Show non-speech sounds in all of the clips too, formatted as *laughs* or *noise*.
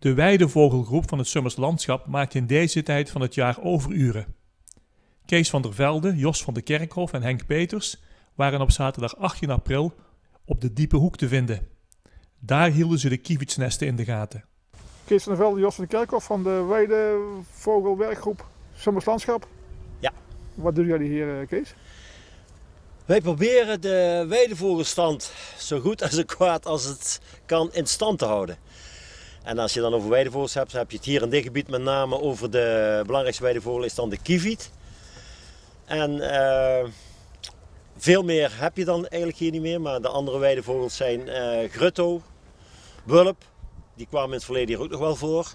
De weidevogelgroep van het Summers Landschap maakt in deze tijd van het jaar overuren. Kees van der Velde, Jos van de Kerkhof en Henk Peters waren op zaterdag 18 april op de Diepe Hoek te vinden. Daar hielden ze de kievitsnesten in de gaten. Kees van der Velde, Jos van de Kerkhof van de Weidevogelwerkgroep Summers Landschap. Ja. Wat doen jullie hier, eh, Kees? Wij proberen de weidevogelstand zo goed en zo kwaad als het kan in stand te houden. En als je dan over weidevogels hebt, heb je het hier in dit gebied met name over de belangrijkste weidevogel is dan de kieviet. En eh, veel meer heb je dan eigenlijk hier niet meer, maar de andere weidevogels zijn eh grutto, wulp, die kwamen in het verleden hier ook nog wel voor.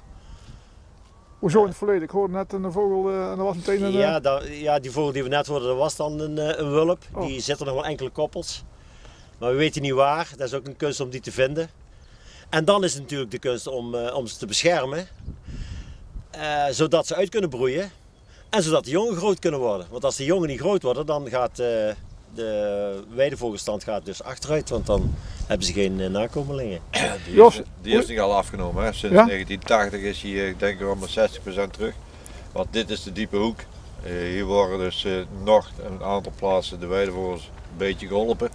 Hoezo in het verleden? Ik hoorde net een vogel eh, en er was meteen een... Ja, ja, die vogel die we net hoorden, dat was dan een, een wulp. Oh. Die zitten nog wel enkele koppels. Maar we weten niet waar. Dat is ook een kunst om die te vinden. En dan is het natuurlijk de kunst om, eh, om ze te beschermen. eh, zodat ze uit kunnen broeien. En zodat de jongen groot kunnen worden. Want als de jongen niet groot worden, dan gaat eh, de weidevogelstand gaat dus achteruit. Want dan hebben ze geen nakomelingen. Die *coughs* Jos, is, die is niet al afgenomen. Hè. Sinds Ja? 1980 is hij, ik denk ik, wel maar 60% terug. Want dit is de diepe hoek. Eh, hier worden dus eh, nog een aantal plaatsen de weidevogels een beetje geholpen.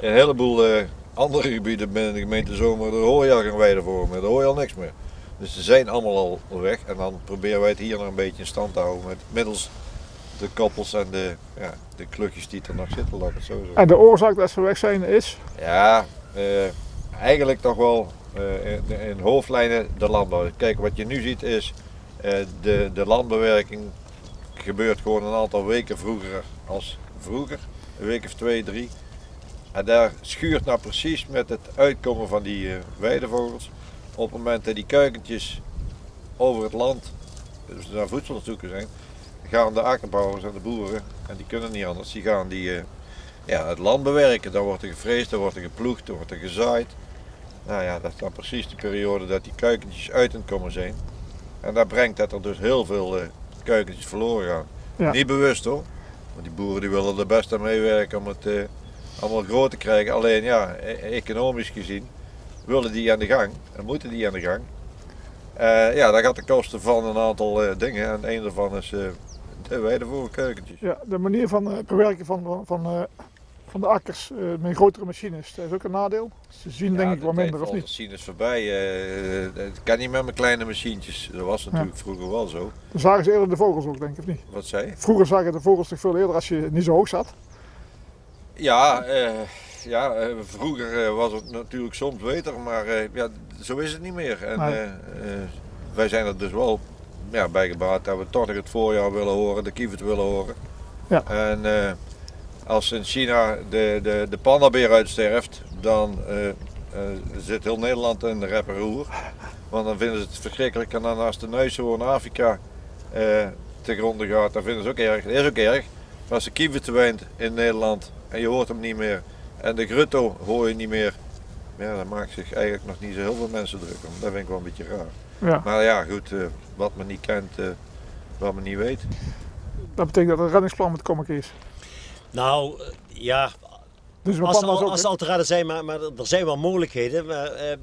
Een heleboel eh, andere gebieden binnen de gemeente Zomer, daar hoor je al geen weidevogel meer. Daar hoor je al niks meer. Dus ze zijn allemaal al weg. En dan proberen wij het hier nog een beetje in stand te houden. Met, middels de koppels en de, ja, de klukjes die er nog zitten, laat ik het zo zeggen. En de oorzaak dat ze weg zijn is... Ja, eh, eigenlijk toch wel eh, in, in hoofdlijnen de landbouw. Kijk, wat je nu ziet is eh, de, de landbewerking gebeurt gewoon een aantal weken vroeger als vroeger. Een week of twee, drie. En daar schuurt nou precies met het uitkomen van die eh, weidevogels. Op het moment dat die kuikentjes over het land, dus naar voedsel aan zoeken zijn, gaan de akkerbouwers en de boeren, en die kunnen niet anders, die gaan die, eh, ja, het land bewerken. Dan wordt er gevreesd, dan wordt er geploegd, dan wordt er gezaaid. Nou ja, dat is dan precies de periode dat die kuikentjes uit aan het komen zijn. En dat brengt dat er dus heel veel eh, kuikentjes verloren gaan. Ja. Niet bewust hoor. Want die boeren die willen er best aan meewerken om het allemaal groot te krijgen. Alleen ja, e- economisch gezien willen die aan de gang en moeten die aan de gang. Eh, ja, dat gaat de kosten van een aantal eh, dingen. En een daarvan is eh de weidevogelkuikentjes. Ja, de manier van bewerken van, van, van, van de akkers met grotere machines, dat is ook een nadeel. Ze zien denk ik wat minder, of niet? zien is voorbij. het kan niet met mijn kleine machientjes. Dat was natuurlijk vroeger wel zo. Dan zagen ze eerder de vogels ook, denk ik, of niet? Wat zei je? Vroeger zagen de vogels toch veel eerder als je niet zo hoog zat. Ja, eh, ja eh, vroeger eh, was het natuurlijk soms beter, maar ja, zo is het niet meer. En wij zijn er dus wel ja, bij gebaat dat we toch nog het voorjaar willen horen, de kievit willen horen. Ja. En als in China de, de, de pandabeer uitsterft, dan zit heel Nederland in de rep en roer. Want dan vinden ze het verschrikkelijk. En dan als de neushoorn in Afrika eh te gronden gaat, dan vinden ze het ook erg. Dat is ook erg. Maar als de kievit verdwijnt in Nederland en je hoort hem niet meer. En de grutto hoor je niet meer. Ja, dan maakt zich eigenlijk nog niet zo heel veel mensen druk om. Dat vind ik wel een beetje raar. Ja, Maar ja, goed, eh, wat men niet kent, eh, wat men niet weet. dat betekent dat er een reddingsplan moet komen, Kees. Nou, eh, ja, Dus Als, panda's al, ook, als al te redden zijn, maar, maar er zijn wel mogelijkheden. Maar, eh, eh,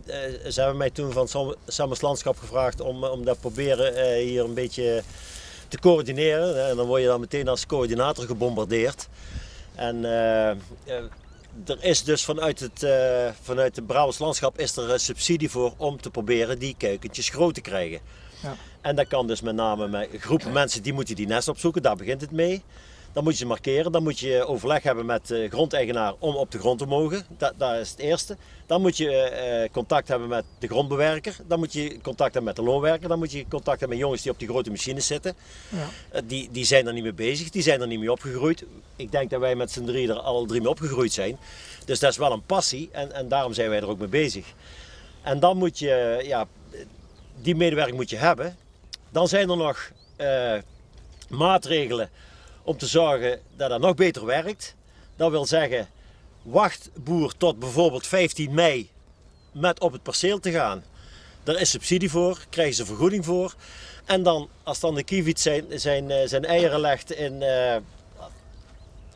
ze hebben mij toen van Sam- Sammers Landschap gevraagd om, om dat proberen eh, hier een beetje te coördineren. En dan word je dan meteen als coördinator gebombardeerd. En eh, eh, er is dus vanuit het, eh vanuit het Brabants Landschap is er eh, subsidie voor om te proberen die kuikentjes groot te krijgen. Ja. En dat kan dus met name met groepen mensen die moeten die nest opzoeken, daar begint het mee. Dan moet je ze markeren, dan moet je overleg hebben met de grondeigenaar om op de grond te mogen. Dat, dat is het eerste. Dan moet je eh, contact hebben met de grondbewerker. Dan moet je contact hebben met de loonwerker. Dan moet je contact hebben met jongens die op die grote machines zitten. Ja. Eh, die, die zijn er niet mee bezig, die zijn er niet mee opgegroeid. Ik denk dat wij met z'n drie er alle drie mee opgegroeid zijn. Dus dat is wel een passie en, en daarom zijn wij er ook mee bezig. En dan moet je, ja, die medewerking moet je hebben. Dan zijn er nog eh, maatregelen om te zorgen dat dat nog beter werkt. Dat wil zeggen, wacht boer tot bijvoorbeeld 15 mei met op het perceel te gaan. Daar is subsidie voor, krijgen ze vergoeding voor. En dan, als dan de kievit zijn, zijn, eh, zijn eieren legt in eh,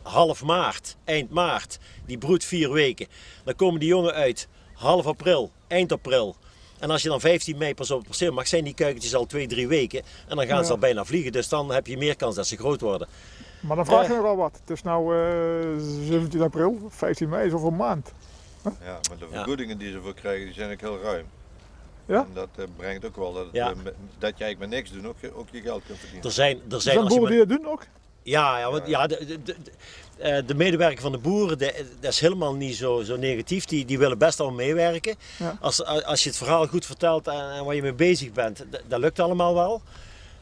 half maart, eind maart, die broedt vier weken. Dan komen die jongen uit half april, eind april. En als je dan 15 mei pas op het perceel mag, zijn die kuikentjes al 2, 3 weken. En dan gaan ze al bijna vliegen. Dus dan heb je meer kans dat ze groot worden. Maar dan vraag je Eh. nog wel wat. Het is nu 17 april, 15 mei is over een maand. Ja, maar de Ja. vergoedingen die ze voor krijgen, die zijn ook heel ruim. Ja? En dat eh, brengt ook wel dat, Ja. eh, dat je eigenlijk met niks doen ook, je- ook je geld kunt verdienen. Er zijn, er zijn, zijn als je boeren die dat doen ook. Ja, ja, want, ja de, de, de, eh, de medewerker van de boeren, dat is helemaal niet zo, zo negatief. Die, die willen best al meewerken. Ja. Als, als je het verhaal goed vertelt en, en waar je mee bezig bent, dat lukt allemaal wel.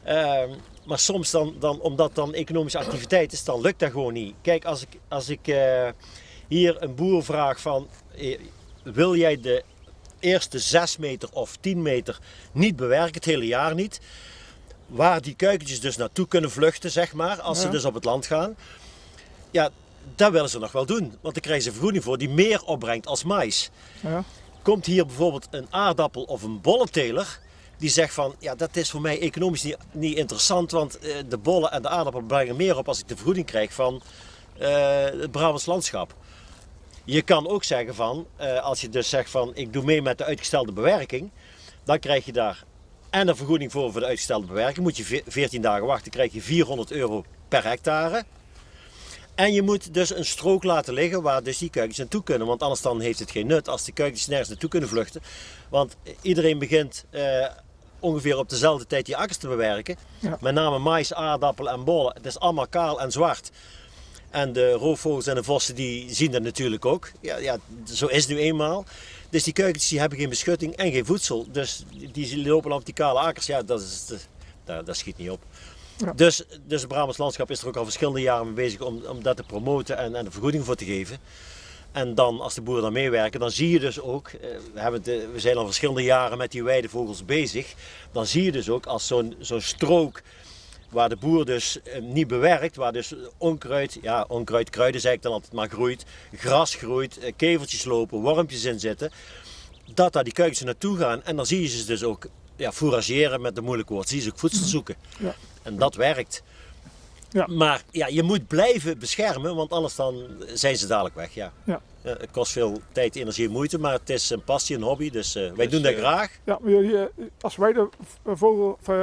Ehm, maar soms dan, dan, omdat dan economische activiteit is, dan lukt dat gewoon niet. Kijk, als ik, als ik eh, hier een boer vraag van, eh, wil jij de eerste 6 meter of 10 meter niet bewerken, het hele jaar niet, waar die kuikentjes dus naartoe kunnen vluchten, zeg maar, als ze dus op het land gaan. Ja, dat willen ze nog wel doen, want daar krijgen ze vergoeding voor die meer opbrengt als mais. Ja. Komt hier bijvoorbeeld een aardappel of een bollenteler, die zegt van, ja, dat is voor mij economisch niet, niet interessant, want eh, de bollen en de aardappel brengen meer op als ik de vergoeding krijg van eh, het Brabants landschap. Je kan ook zeggen van, eh, als je dus zegt van, ik doe mee met de uitgestelde bewerking, dan krijg je daar en een vergoeding voor voor de uitgestelde bewerking. Moet je ve- 14 dagen wachten, krijg je 400 euro per hectare. En je moet dus een strook laten liggen waar dus die kuikens naartoe kunnen. Want anders dan heeft het geen nut als de kuikens nergens naartoe kunnen vluchten. Want iedereen begint ongeveer op dezelfde tijd die akkers te bewerken. Ja. Met name mais, aardappelen en bollen. Het is allemaal kaal en zwart. En de roofvogels en de vossen die zien dat natuurlijk ook. Ja, ja, zo is het nu eenmaal. Dus die kuikens die hebben geen beschutting en geen voedsel. Dus die, lopen op die kale akkers. Ja, dat, is, dat, dat schiet niet op. Ja. Dus, dus het Brabants landschap is er ook al verschillende jaren mee bezig om, om dat te promoten en, en een vergoeding voor te geven. En dan, als de boeren dan meewerken, dan zie je dus ook, eh, we, hebben we zijn al verschillende jaren met die weidevogels bezig. Dan zie je dus ook als zo'n zo'n strook waar de boer dus eh, niet bewerkt, waar dus onkruid, ja onkruid, kruiden zeg ik dan altijd maar groeit, gras groeit, eh, kevertjes lopen, wormpjes in zitten, dat daar die kuikens naartoe gaan. En dan zie je ze dus ook ja, fourageren met een moeilijk woord, zie je ze ook voedsel zoeken. Ja. En dat werkt. Ja. Maar ja, je moet blijven beschermen, want anders dan zijn ze dadelijk weg. Ja. Ja. Ja, het kost veel tijd, energie en moeite, maar het is een passie, een hobby, dus eh, wij Dus, doen dat eh, graag. Ja, maar eh, als wij de v- vogel, of, eh,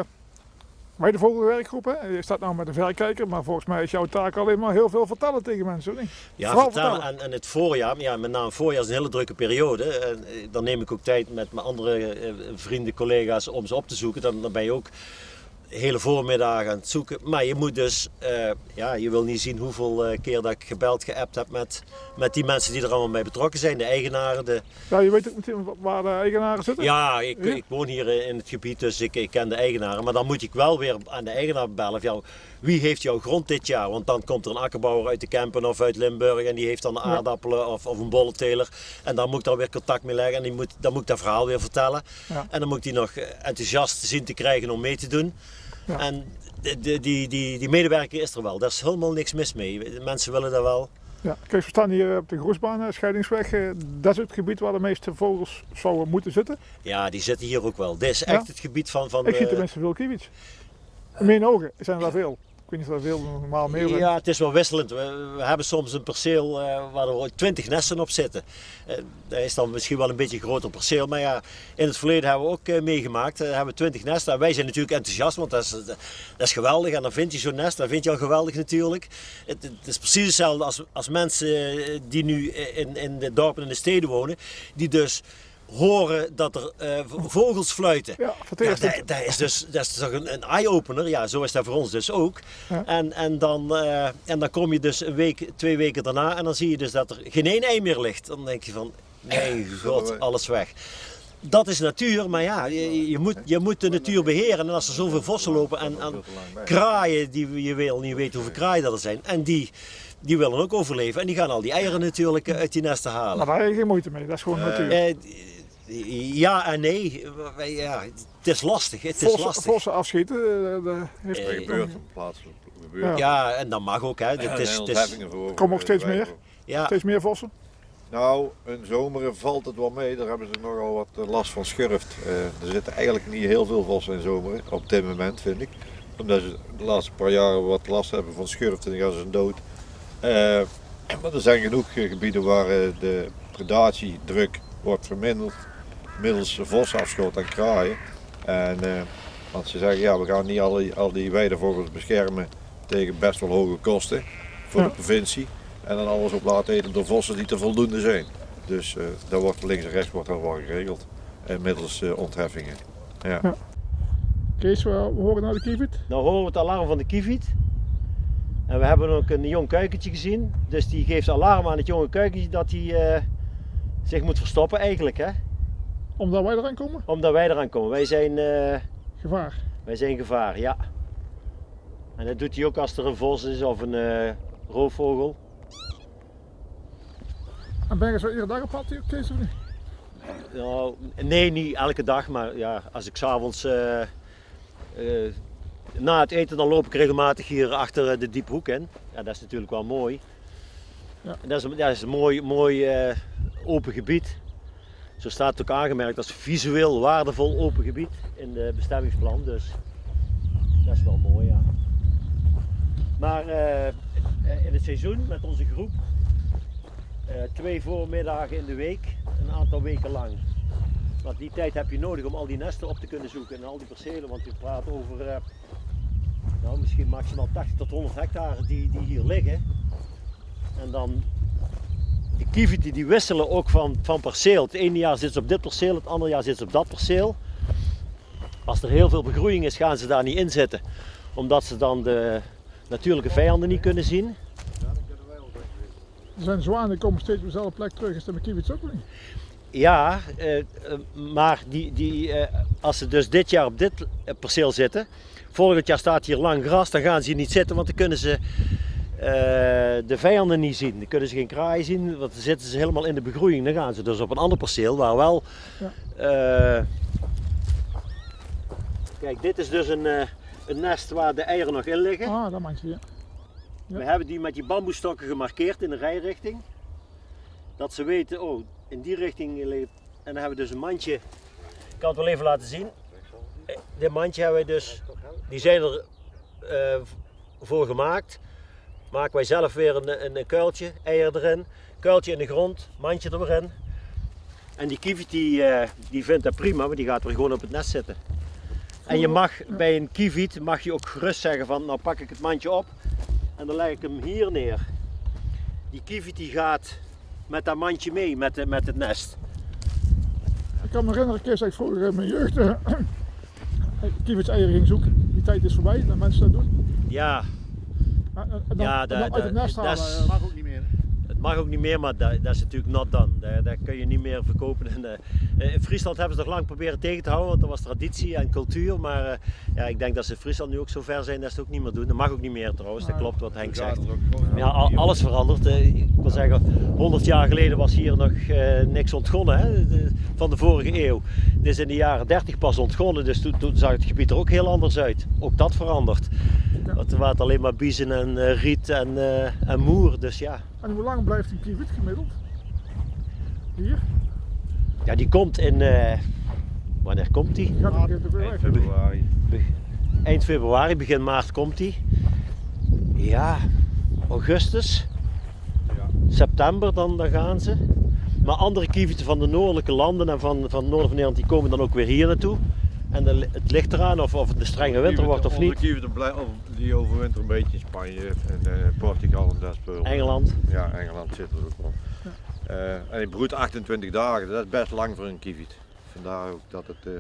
wij de vogelwerkgroep, hè, je staat nou met een verrekijker, maar volgens mij is jouw taak alleen maar heel veel vertellen tegen mensen. niet? Ja, Vooral vertellen. vertellen. En, en het voorjaar, ja, met name voorjaar is een hele drukke periode. En, eh, dan neem ik ook tijd met mijn andere eh, vrienden, collega's om ze op te zoeken. Dan, dan ben je ook hele voormiddagen aan het zoeken. Maar je moet dus, eh, ja, je wil niet zien hoeveel eh, keer dat ik gebeld, geappt heb met, met die mensen die er allemaal bij betrokken zijn. De eigenaren, de, Ja, je weet ook meteen wa- waar de eigenaren zitten. ja, ik, Ja. ik woon hier eh, in het gebied, dus ik, ik ken de eigenaren. Maar dan moet ik wel weer aan de eigenaar bellen. Jou, wie heeft jouw grond dit jaar? Want dan komt er een akkerbouwer uit de Kempen of uit Limburg. En die heeft dan aardappelen of, of een bollenteler. En dan moet ik daar weer contact mee leggen. En die moet, dan moet ik dat verhaal weer vertellen. Ja. En dan moet ik die nog eh, enthousiast zien te krijgen om mee te doen. Ja. En de, de- die, die, die medewerker is er wel. Daar is helemaal niks mis mee. De Mensen willen dat wel. Ja, kijk, we staan hier op de Groesbaan, eh, Scheidingsweg. eh, Dat is het gebied waar de meeste vogels zouden moeten zitten. Ja, die zitten hier ook wel. Dit is Ja. echt het gebied van... van Ik zie de- tenminste veel kiewits. In mijn ogen zijn er daar veel. Niet of normaal meer. Ja, het is wel wisselend. We, we hebben soms een perceel eh, waar er twintig nesten op zitten. Eh, dat is dan misschien wel een beetje een groter perceel. Maar ja, in het verleden hebben we ook eh, meegemaakt. Uh, hebben twintig nesten. En wij zijn natuurlijk enthousiast, want dat is, dat is geweldig. En dan vind je zo'n nest, dan vind je al geweldig natuurlijk. Het, het is precies hetzelfde als, als mensen die nu in, in de dorpen en de steden wonen. Die dus horen dat er eh, vogels fluiten. Ja, dat, dat is dus dat is toch een, een eye-opener. Ja, zo is dat voor ons dus ook. Ja. En, en, dan, eh, en dan kom je dus een week, twee weken daarna en dan zie je dus dat er geen één ei meer ligt. Dan denk je van, nee god, alles weg. Dat is natuur, maar ja, je, je, moet, je moet de natuur beheren. En als er zoveel vossen lopen en, en kraaien, die je wil niet weten hoeveel kraaien dat er zijn. En die, die willen ook overleven. En die gaan al die eieren natuurlijk eh, uit die nesten halen. Maar daar heb je geen moeite mee, dat is gewoon natuur. Ja en nee. Ja, het is lastig. Het is Vossen, lastig. vossen afschieten, eh, dat heeft Eh, Dat gebeurt op plaats. gebeurt. Ja, en dat mag ook. Hè. Ja, Het is, er het is, voor. Komen ook steeds eh, meer. wij- ja, steeds meer vossen. Nou, in zomeren valt het wel mee. Daar hebben ze nogal wat last van schurft. Eh, er zitten eigenlijk niet heel veel vossen in zomeren, op dit moment vind ik. Omdat ze de laatste paar jaren wat last hebben van schurft en dan gaan ze dood. Eh, maar er zijn genoeg gebieden waar de predatiedruk wordt verminderd. Middels vosafschot en kraaien. En, eh, want ze zeggen, ja, we gaan niet al die, al die weidevogels beschermen tegen best wel hoge kosten voor Ja. de provincie. En dan alles op laten eten door vossen die te voldoende zijn. Dus eh daar wordt links en rechts wordt dat wel geregeld. En middels eh, ontheffingen. Ja. Ja. Kees, we, we horen naar de kievit. Nou horen we het alarm van de kieviet. En we hebben ook een jong kuikentje gezien. Dus die geeft alarm aan het jonge kuikentje dat hij eh, zich moet verstoppen eigenlijk. Hè? Omdat wij eraan komen. Omdat wij eraan komen. Wij zijn, eh, Gevaar. wij zijn gevaar, ja. En dat doet hij ook als er een vos is of een eh, roofvogel. En ben je zo iedere dag op pad, Kees, of niet? Nou, nee, niet elke dag, maar ja, als ik s'avonds uh, na het eten dan loop ik regelmatig hier achter de diepe hoek in. Ja, dat is natuurlijk wel mooi. Ja. Dat, is, dat is een mooi, mooi open gebied. Zo staat ook aangemerkt als visueel waardevol open gebied in de bestemmingsplan. Dus dat is wel mooi, ja. Maar eh, in het seizoen met onze groep, eh, twee voormiddagen in de week, een aantal weken lang. Want die tijd heb je nodig om al die nesten op te kunnen zoeken en al die percelen. Want u praat over eh, nou, misschien maximaal 80 tot 100 hectare die, die hier liggen. En dan de kievieten die wisselen ook van, van perceel. Het ene jaar zitten ze op dit perceel, het andere jaar zitten ze op dat perceel. Als er heel veel begroeiing is, gaan ze daar niet in zitten. Omdat ze dan de natuurlijke vijanden niet kunnen zien. Er zijn zwanen die komen steeds op dezelfde plek terug. Is dat met kievits ook niet? Ja, eh, eh, maar die, die, eh, als ze dus dit jaar op dit perceel zitten, volgend jaar staat hier lang gras, dan gaan ze hier niet zitten, want dan kunnen ze de vijanden niet zien. Dan kunnen ze geen kraaien zien, want dan zitten ze helemaal in de begroeiing. Dan gaan ze dus op een ander perceel waar wel. eh, kijk, dit is dus een, eh, een nest waar de eieren nog in liggen. Ah, dat maakt je. Ja. Ja. We hebben die met die bamboestokken gemarkeerd in de rijrichting. Dat ze weten, oh, in die richting. En dan hebben we dus een mandje. Ik kan het wel even laten zien. Eh, Dit mandje hebben we dus, die zijn er eh, voor gemaakt. Maken wij zelf weer een, een, een kuiltje, eier erin, kuiltje in de grond, mandje erin. En die kievit die, eh, die vindt dat prima, maar die gaat weer gewoon op het nest zitten. En je mag bij een kievit mag je ook gerust zeggen van, nou pak ik het mandje op en dan leg ik hem hier neer. Die kievit die gaat met dat mandje mee, met, de- met het nest. Ik kan me herinneren, Kees, dat ik vroeger in mijn jeugd *clears throat* uh, kievits eieren ging zoeken. Die tijd is voorbij, dat mensen dat doen. Ja, dan, Ja, dan dat- uit het dat- nest halen. eh, Mag ook niet meer. het mag ook niet meer, maar dat, dat is natuurlijk not done. Dat, dat kun je niet meer verkopen. *laughs* En, eh, eh, in Friesland hebben ze nog lang proberen tegen te houden, want dat was traditie en cultuur. Maar eh, ja, ik denk dat ze in Friesland nu ook zo ver zijn dat ze het ook niet meer doen. Dat mag ook niet meer trouwens, dat klopt wat Henk zegt. Ja, al- alles verandert. Ik wil zeggen, 100 jaar geleden was hier nog eh, niks ontgonnen hè, de- van de vorige eeuw. Dit is in de jaren 30 pas ontgonnen, dus toen, toen zag het gebied er ook heel anders uit. Ook dat verandert. Want er waren alleen maar biezen en eh, riet en, eh, en moer, dus ja. En hoe lang blijft die kievit gemiddeld? Hier? Ja, die komt in. eh, wanneer komt die? Eind februari. Eind februari, begin maart komt die. Ja, augustus, Ja. september dan, dan gaan ze. Maar andere kievieten van de noordelijke landen en van, van het noorden van Nederland die komen dan ook weer hier naartoe. En het ligt eraan of, of het een strenge winter wordt of niet. die overwinteren een beetje in Spanje en eh, Portugal en dat spul. Engeland. Ja, Engeland zit er ook wel. Eh, en die broedt 28 dagen, dat is best lang voor een kievit. Vandaar ook dat het eh,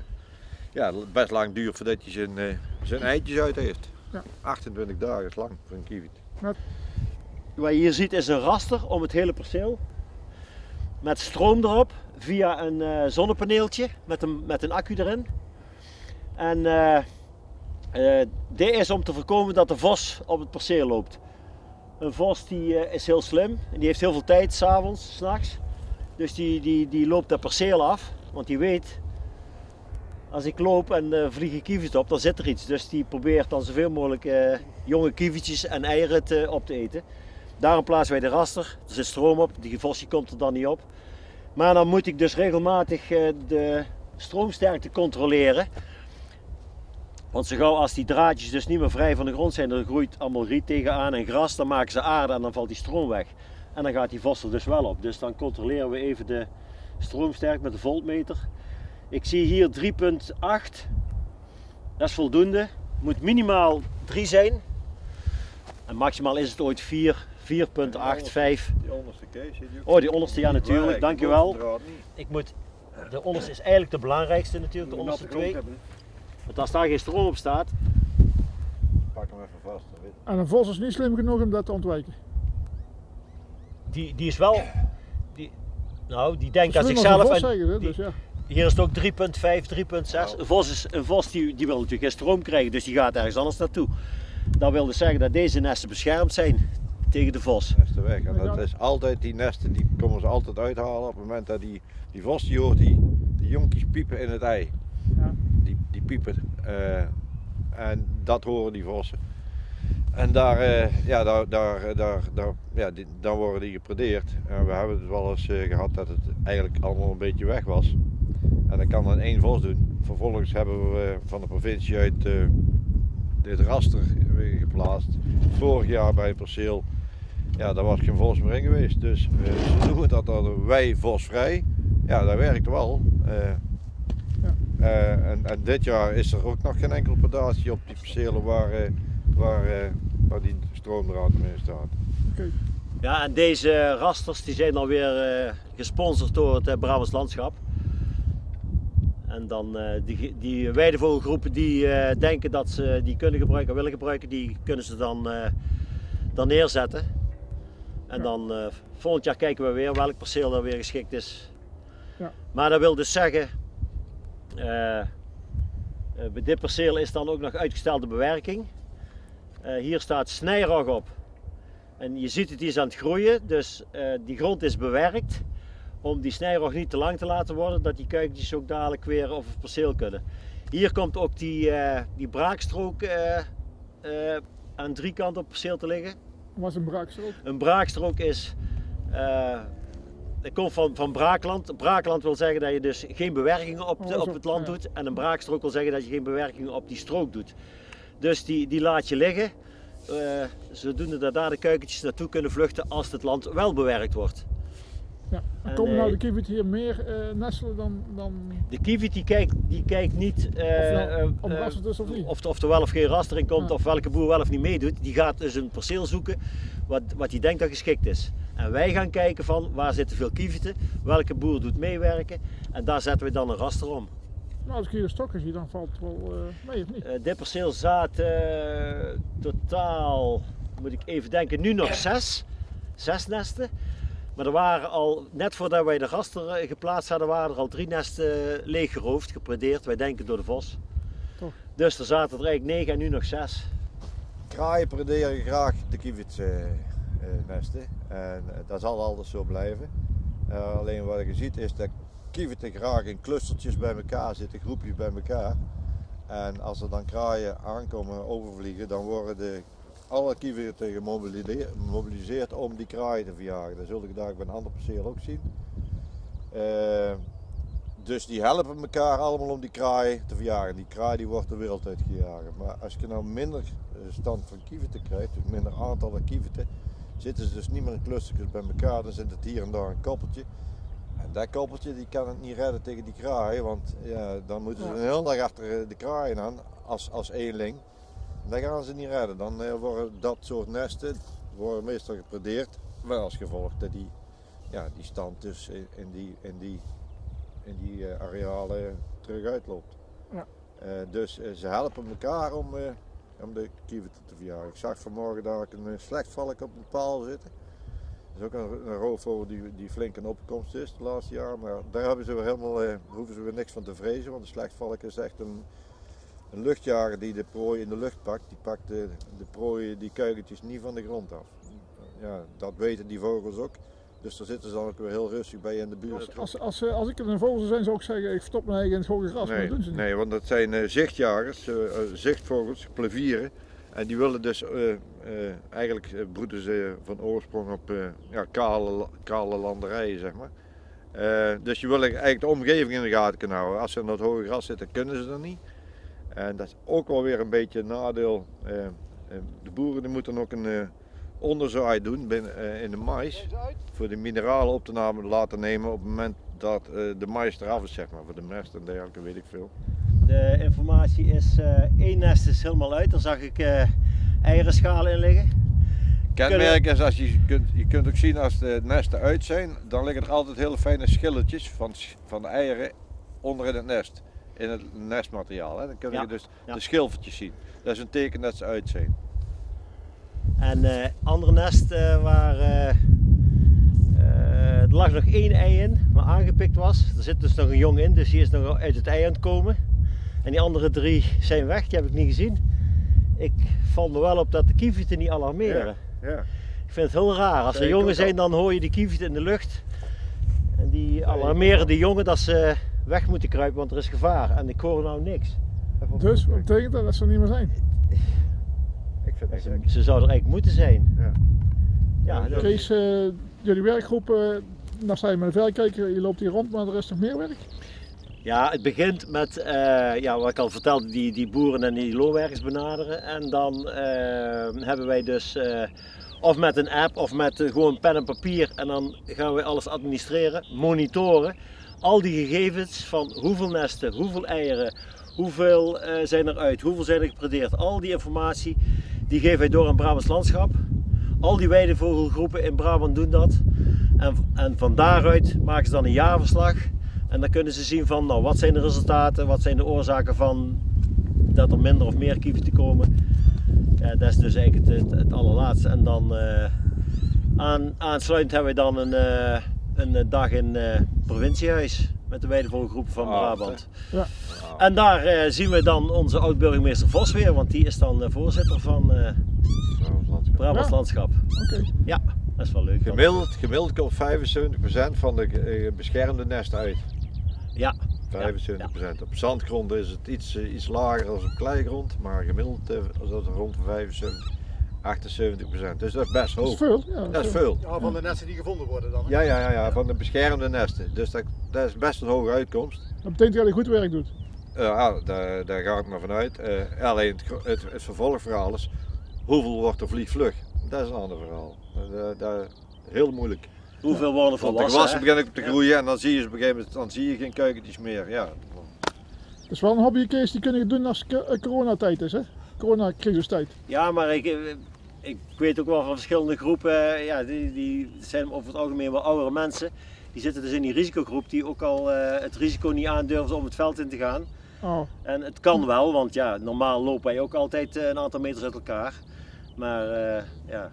ja, best lang duurt voordat hij zijn, eh, zijn eitjes uit heeft. Ja. 28 dagen is lang voor een kievit. Wat je hier ziet is een raster om het hele perceel. Met stroom erop via een eh, zonnepaneeltje met een, met een accu erin. En eh, eh, dit is om te voorkomen dat de vos op het perceel loopt. Een vos die eh, is heel slim en die heeft heel veel tijd s'avonds, s'nachts. Dus die, die, die loopt dat perceel af, want die weet als ik loop en eh vliegen kievits op, dan zit er iets. Dus die probeert dan zoveel mogelijk jonge kievitjes en eieren te, op te eten. Daarom plaatsen wij de raster. Er zit stroom op, die vosje komt er dan niet op. Maar dan moet ik dus regelmatig de stroomsterkte controleren. Want zo gauw als die draadjes dus niet meer vrij van de grond zijn, er groeit allemaal riet tegenaan en gras, dan maken ze aarde en dan valt die stroom weg. En dan gaat die vos er dus wel op. Dus dan controleren we even de stroomsterkte met de voltmeter. Ik zie hier 3.8. Dat is voldoende. Moet minimaal 3 zijn. En maximaal is het ooit 4, 4.8, 5. Die onderste Kees? Oh, die onderste, ja natuurlijk, dankjewel. Ik moet, de onderste is eigenlijk de belangrijkste natuurlijk, de onderste twee. Want als daar geen stroom op staat, Pak hem even vast. dan weet. En een vos is niet slim genoeg om dat te ontwijken. die, die is wel, die, nou die denkt aan zichzelf. vos En zeggen, hè, die- dus ja. hier is het ook 3.5, 3.6. Een vos, is, een vos die, die wil natuurlijk geen stroom krijgen, dus die gaat ergens anders naartoe. Dat wil dus zeggen dat deze nesten beschermd zijn tegen de vos. Nesten weg. En dat is altijd die nesten, die komen ze altijd uithalen op het moment dat die, die vos die hoort die, die jonkies piepen in het ei. Die, piepen. eh, en dat horen die vossen. En daar, eh, ja, daar, daar, daar, daar, ja, die, worden die gepredeerd. En we hebben het wel eens eh, gehad dat het eigenlijk allemaal een beetje weg was. En dat kan dan één vos doen. Vervolgens hebben we van de provincie uit dit raster geplaatst. Vorig jaar bij een perceel, ja, daar was geen vos meer in geweest. Dus eh, ze dat dan wij vosvrij. Ja, dat werkt wel. En, en dit jaar is er ook nog geen enkel predatie op die percelen waar, eh, waar, eh, waar die stroomdraad in staat. Oké. Ja, en deze rasters die zijn dan weer eh, gesponsord door het eh, Brabants Landschap. En dan eh, die, die weidevogelgroepen die eh, denken dat ze die kunnen gebruiken, willen gebruiken, die kunnen ze dan, eh, dan neerzetten. En Ja. dan eh, volgend jaar kijken we weer welk perceel er weer geschikt is. Ja. Maar dat wil dus zeggen, eh, eh, bij dit perceel is dan ook nog uitgestelde bewerking. Eh, hier staat snijrog op. En je ziet het, die is aan het groeien, dus eh, die grond is bewerkt om die snijrog niet te lang te laten worden, dat die kuikentjes ook dadelijk weer over het perceel kunnen. Hier komt ook die, eh, die braakstrook eh, eh, aan drie kanten op het perceel te liggen. was een braakstrook. Een braakstrook is, eh dat komt van, van braakland. Braakland wil zeggen dat je dus geen bewerkingen op, de- Oh, op het land doet. En een braakstrook wil zeggen dat je geen bewerkingen op die strook doet. Dus die, die laat je liggen, eh, zodoende dat daar de kuikentjes naartoe kunnen vluchten als het land wel bewerkt wordt. Ja. En komen nou eh, de kievit hier meer eh, nestelen dan, dan De kievit die kijkt, die kijkt niet of, nou, om dus of niet? of, of er wel of geen raster in komt, Ja. of welke boer wel of niet meedoet. Die gaat dus een perceel zoeken wat, wat hij denkt dat geschikt is. En wij gaan kijken van waar zitten veel kieviten, welke boer doet meewerken. En daar zetten we dan een raster om. Nou, als ik hier de stokken zie, dan valt het wel eh, mee of niet? Eh, dit perceel zaad eh, totaal, moet ik even denken, nu nog zes. Zes nesten. Maar er waren al, net voordat wij de raster geplaatst hadden, waren er al drie nesten leeggeroofd, gepredeerd. Wij denken door de vos. Toch. Dus er zaten er eigenlijk negen en nu nog zes. Kraaien prederen graag de kievitsnesten en eh, dat zal altijd zo blijven. Eh, alleen wat je ziet is dat kieviten graag in clustertjes bij elkaar zitten, groepjes bij elkaar. En als er dan kraaien aankomen overvliegen, dan worden de, alle kieviten gemobiliseerd om die kraaien te verjagen. Dat zul je daar bij een ander perceel ook zien. Eh, dus die helpen elkaar allemaal om die kraai te verjagen. Die kraai die wordt de wereld uitgejaagd. Maar als je nou minder eh, stand van kieviten krijgt, dus minder aantallen kieviten, zitten ze dus niet meer in clustertjes bij elkaar. Dan zit het hier en daar een koppeltje. En dat koppeltje die kan het niet redden tegen die kraai, want ja, dan moeten ze Ja. een hele dag achter eh, de kraaien aan als, als eenling. Dat gaan ze niet redden. Dan eh, worden dat soort nesten worden meestal gepredeerd. Wel als gevolg dat die, ja, die stand dus in, in die, in die, in die eh, arealen terug uitloopt. Ja. Dus ze helpen elkaar om, om de kieviten te verjagen. Ik zag vanmorgen daar een eh, slechtvalk op een paal zitten. Dat is ook een, een roofvogel die, die flink in opkomst is de laatste jaren. Maar daar hebben ze weer helemaal, eh, hoeven ze weer niks van te vrezen. Want de slechtvalk is echt een, een luchtjager die de prooi in de lucht pakt. Die pakt de, de prooi, die kuikentjes niet van de grond af. Ja, dat weten die vogels ook. Dus daar zitten ze dan ook weer heel rustig bij in de buurt. Als, als, eh, als ik een vogel zou zijn, zou ik zeggen, ik verstop mijn eigen in het hoge gras, maar Nee, dat doen ze niet. nee, want dat zijn eh, zichtjagers, eh, eh, zichtvogels, plevieren. En die willen dus, eh, eh, eigenlijk eh, broeden ze van oorsprong op eh, ja, kale, kale landerijen, zeg maar. Eh, dus je wil eigenlijk de omgeving in de gaten kunnen houden. Als ze in dat hoge gras zitten, kunnen ze dat niet. En dat is ook wel weer een beetje een nadeel. Eh, eh, de boeren die moeten ook een eh, onderzaai doen binnen, eh, in de mais. Voor de mineralen op te laten nemen op het moment dat eh, de mais eraf is, zeg maar, voor de mest en dergelijke, weet ik veel. De informatie is, eh één nest is helemaal uit, daar zag ik eh eierenschalen in liggen. Kenmerk is als je kunt, je kunt ook zien als de nesten uit zijn, dan liggen er altijd hele fijne schilletjes van, van de eieren onder in het nest. In het nestmateriaal. Hè. Dan kun je Ja, dus ja. de schilfertjes zien. Dat is een teken dat ze uit zijn. En eh andere nest eh, waar eh, eh, er lag nog één ei in, maar aangepikt was. Er zit dus nog een jong in, dus die is nog uit het ei aan het komen. En die andere drie zijn weg, die heb ik niet gezien. Ik val me wel op dat de kievieten niet alarmeren. Ja. Ik vind het heel raar. Als er Ja, ik jongen zijn, dan hoor je die kievieten in de lucht. En die alarmeren de jongen dat ze weg moeten kruipen, want er is gevaar. En ik hoor nou niks. Dus wat betekent dat dat ze er niet meer zijn? Vind Ze, zouden er eigenlijk moeten zijn. Ja. Ja, Kees, eh, jullie werkgroep, eh nou sta je met een verrekijker, je loopt hier rond, maar er is nog meer werk? Ja, het begint met, eh, ja, wat ik al vertelde, die, die boeren en die loonwerkers benaderen. En dan hebben wij dus, of met een app of met gewoon pen en papier. En dan gaan wij alles administreren, monitoren. Al die gegevens van hoeveel nesten, hoeveel eieren, hoeveel zijn er uit, hoeveel zijn er gepredeerd. Al die informatie, die geven wij door aan Brabants Landschap. Al die weidevogelgroepen in Brabant doen dat. En, en van daaruit maken ze dan een jaarverslag. En dan kunnen ze zien van, nou, wat zijn de resultaten, wat zijn de oorzaken van dat er minder of meer kieven te komen. Ja, dat is dus eigenlijk het, het, allerlaatste. En dan eh, aan, aansluitend hebben we dan een, eh, een dag in eh provinciehuis met de weidevogelgroepen van Ah, Brabant. Ja. En daar eh, zien we dan onze oud-burgemeester Vos weer, want die is dan eh, voorzitter van eh Brabants Ja. Landschap. Oké. Ja, dat is wel leuk. Gemiddeld, gemiddeld komt 75% van de eh, beschermde nesten uit. Ja, 75%. Op zandgrond is het iets, iets lager dan op kleigrond, maar gemiddeld is dat rond de 75, 78%. Dus dat is best Dat is hoog. veel. Ja, Dat is veel. Ja, van de nesten die gevonden worden dan. hè? Ja, ja, ja, ja, van de beschermde nesten. Dus dat, dat is best een hoge uitkomst. Dat betekent dat je goed werk doet. Eh, ja, daar, daar ga ik maar vanuit. Eh, alleen het, het, het vervolgverhaal is, hoeveel wordt er vliegvlug? Dat is een ander verhaal. Dat, dat, heel moeilijk. hoeveel worden Want de volwassen? gewassen beginnen te groeien en dan zie je ze op een gegeven moment dan zie je geen kuikentjes meer. Ja, Dat is wel een hobby, Kees, die kun je doen als eh, coronatijd is, hè? Coronacrisistijd. Ja, maar ik, eh, ik weet ook wel van verschillende groepen, eh, ja, die, die zijn over het algemeen wel oudere mensen. Die zitten dus in die risicogroep die ook al eh, het risico niet aandurven om het veld in te gaan. Oh, En het kan wel, want ja, normaal lopen wij ook altijd eh, een aantal meters uit elkaar. Maar ja,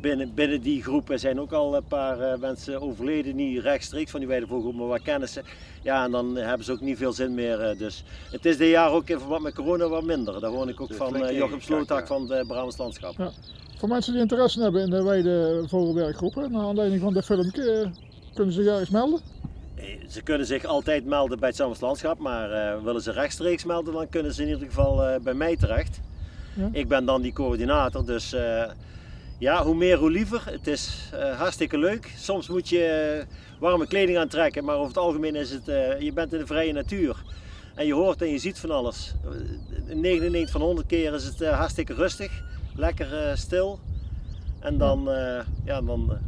binnen, binnen die groepen zijn ook al een paar eh, mensen overleden, niet rechtstreeks van die weidevogelgroep, maar wat kennissen. Ja, en dan hebben ze ook niet veel zin meer. eh, dus het is dit jaar ook in verband met corona wat minder. Daar hoor ik ook van eh, Jochem Slootak van de Brabants Landschap. Ja. voor mensen die interesse hebben in de weidevogelwerkgroepen, naar aanleiding van de film, eh, kunnen ze zich ergens melden. Eh, Ze kunnen zich altijd melden bij het Zandvoorts Landschap, maar eh, willen ze rechtstreeks melden, dan kunnen ze in ieder geval eh, bij mij terecht. Ja. Ik ben dan die coördinator, dus eh, ja, hoe meer hoe liever. Het is eh, hartstikke leuk. Soms moet je eh, warme kleding aantrekken, maar over het algemeen is het, eh, je bent in de vrije natuur. En je hoort en je ziet van alles. Eh, 99 van 100 keer is het eh, hartstikke rustig, lekker eh, stil. En dan, eh, ja, dan eh,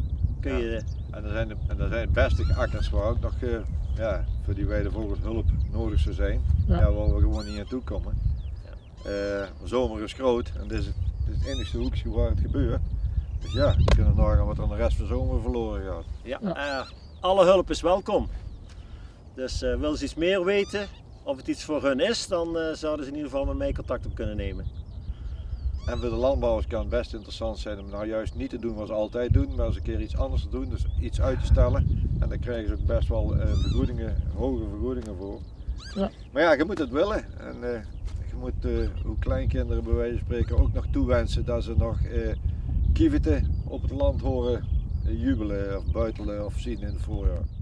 kun je... En er zijn, en er zijn best akkers waar ook nog eh, ja, voor die weidevogels hulp nodig zou zijn. Ja. Ja. waar we gewoon niet naartoe komen. Eh, de zomer is groot en dit is het, dit is het enigste hoekje waar het gebeurt. Dus ja, we kunnen nagaan wat er aan de rest van de zomer verloren gaat. Ja, Ja. eh, alle hulp is welkom. Dus eh willen ze iets meer weten, of het iets voor hun is, dan eh, zouden ze in ieder geval met mij contact op kunnen nemen. En voor de landbouwers kan het best interessant zijn om nou juist niet te doen wat ze altijd doen, maar eens een keer iets anders te doen, dus iets uit te stellen. En daar krijgen ze ook best wel eh, vergoedingen, hoge vergoedingen voor. Ja. Maar ja, je moet het willen. En eh, je moet eh hoe kleinkinderen bij wijze van spreken ook nog toewensen dat ze nog eh kieviten op het land horen jubelen of buitelen of zien in het voorjaar.